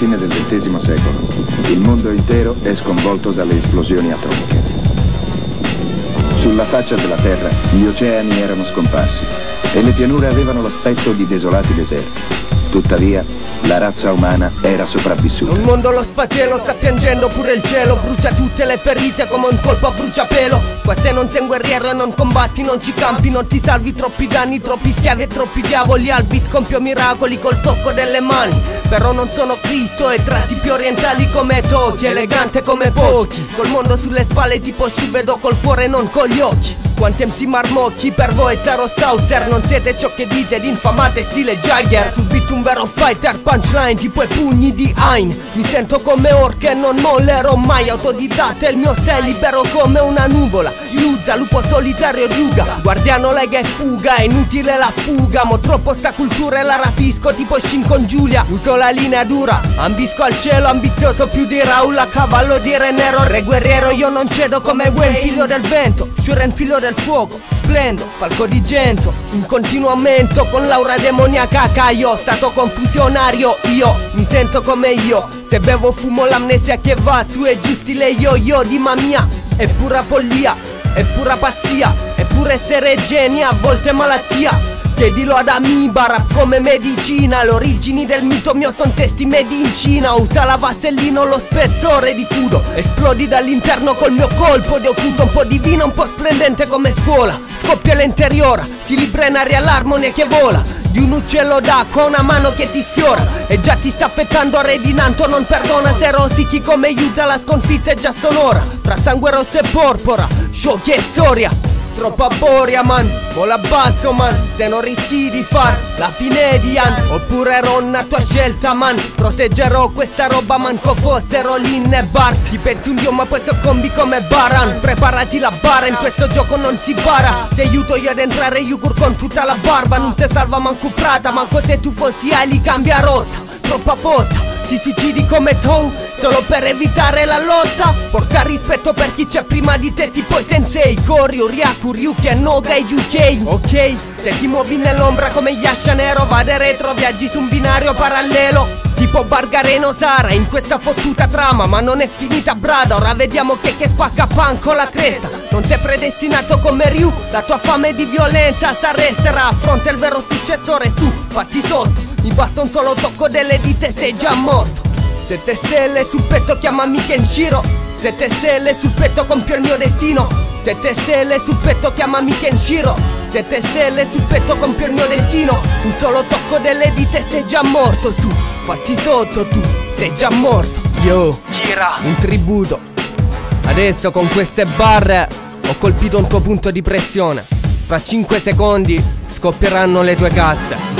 fine del XX secolo, il mondo intero è sconvolto dalle esplosioni atomiche. Sulla faccia della Terra gli oceani erano scomparsi e le pianure avevano l'aspetto di desolati deserti. Tuttavia, la razza umana era sopravvissuta. Un mondo lo sfacelo sta piangendo pure il cielo Brucia tutte le ferite come un colpo a bruciapelo. Qua se non sei un guerriero e non combatti non ci campi Non ti salvi troppi danni, troppi schiavi e troppi diavoli Al beat compio miracoli col tocco delle mani. Però non sono Cristo e tratti più orientali come Toki Elegante come pochi Col mondo sulle spalle tipo Shu vedo col cuore non con gli occhi. Quanti MC marmocchi per voi sarò Sauzer Non siete ciò che dite ed infamate stile Jagger. Sul beat un vero fighter punchline tipo i pugni di Ein Mi sento come orche e non mollerò mai. Autodidatta il mio stile libero come una nuvola. Iuzza, lupo solitario Ryuga Guardiano lega e fuga, è inutile la fuga. Mo troppo sta cultura e la rapisco tipo Shin con Giulia. Uso la linea dura, ambisco al cielo Ambizioso più di Raul. A cavallo di Re Nero Re guerriero io non cedo come Wayne Figlio del vento, Shuren figlio del fuoco Splendo, falco di gento In continuo aumento con l'aura demoniaca Caio, stato confusionario Io, mi sento come io. Se bevo fumo l'amnesia che va su e giù stile yo-yo di mamma È pura follia, è pura pazzia È pure essere geni, a volte malattia Chiedilo ad Amiba, rap come medicina. Le origini del mito mio son testi medi in Cina. Usa la vasellino, lo spessore di fudo. Esplodi dall'interno col mio colpo. Di occulto Un po' divino, un po' splendente come scuola. Scoppia l'interiora, si libera in aria l'armonia che vola. Di un uccello d'acqua, una mano che ti sfiora. E già ti sta affettando re di Nanto non perdona. Se rosichi come Yuda la sconfitta è già sonora. Tra sangue rosso e porpora, sciocchi e soria Troppa boria man, vola basso man Se non rischi di far la fine di An. Oppure ronna tua scelta man Proteggerò questa roba manco fossero Lin e Bart. Ti pensi un dio ma poi soccombi come Baran. Preparati la bara, in questo gioco non si bara. Ti aiuto io ad entrare Yugur con tutta la barba. Non te salva manco frata, manco se tu fossi Ali cambia rotta Troppa fotta ti suicidi come Toe Solo per evitare la lotta Porta rispetto per chi c'è prima di te tipo i sensei Corri, Uriaku, Ryuki e Noga e UK Ok, se ti muovi nell'ombra come Yasha Nero Vade retro, viaggi su un binario parallelo. Tipo Bargareno Sara in questa fottuta trama Ma non è finita brada. Ora vediamo che che spacca pan con la cresta. Non sei predestinato come Ryu La tua fame di violenza s'arresterà. Affronta il vero successore su Fatti sotto mi basta un solo tocco delle dita e sei già morto Sette stelle sul petto chiamami Kenshiro Sette stelle sul petto compio il mio destino. Sette stelle sul petto chiamami Kenshiro Sette stelle sul petto compio il mio destino. Un solo tocco delle dita e sei già morto Su, fatti sotto tu, sei già morto. Yo, Kira Un tributo. Adesso con queste barre ho colpito un tuo punto di pressione. Fra 5 secondi scoppieranno le tue casse